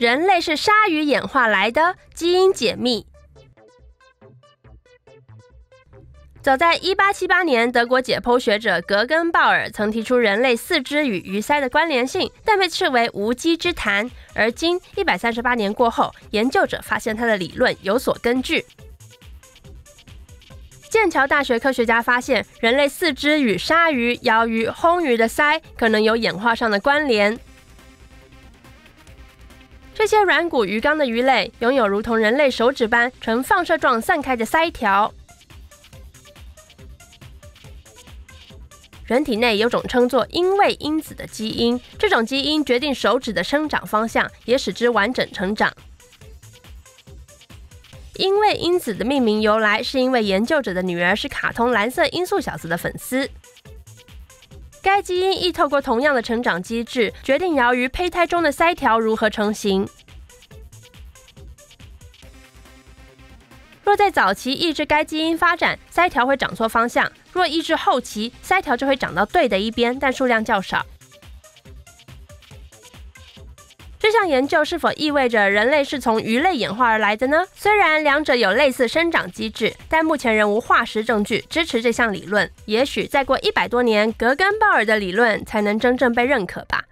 人类是鲨鱼演化来的，基因解密。早在一八七八年，德国解剖学者格根鲍尔曾提出人类四肢与鱼鳃的关联性，但被斥为无稽之谈。而今一百三十八年过后，研究者发现他的理论有所根据。剑桥大学科学家发现，人类四肢与鲨鱼、鳐鱼、红鱼的鳃可能有演化上的关联。这些软骨鱼缸的鱼类拥有如同人类手指般呈放射状散开的鳃条。人体内有种称作因位因子的基因，这种基因决定手指的生长方向，也使之完整成长。因位因子的命名由来，是因为研究者的女儿是卡通蓝色音速小子的粉丝。该基因亦透过同样的成长机制，决定鳐鱼胚胎中的鳃条如何成型。若在早期抑制该基因发展，鳃条会长错方向；若抑制后期，鳃条就会长到对的一边，但数量较少。这项研究是否意味着人类是从鱼类演化而来的呢？虽然两者有类似生长机制，但目前仍无化石证据支持这项理论。也许再过一百多年，格根鲍尔的理论才能真正被认可吧。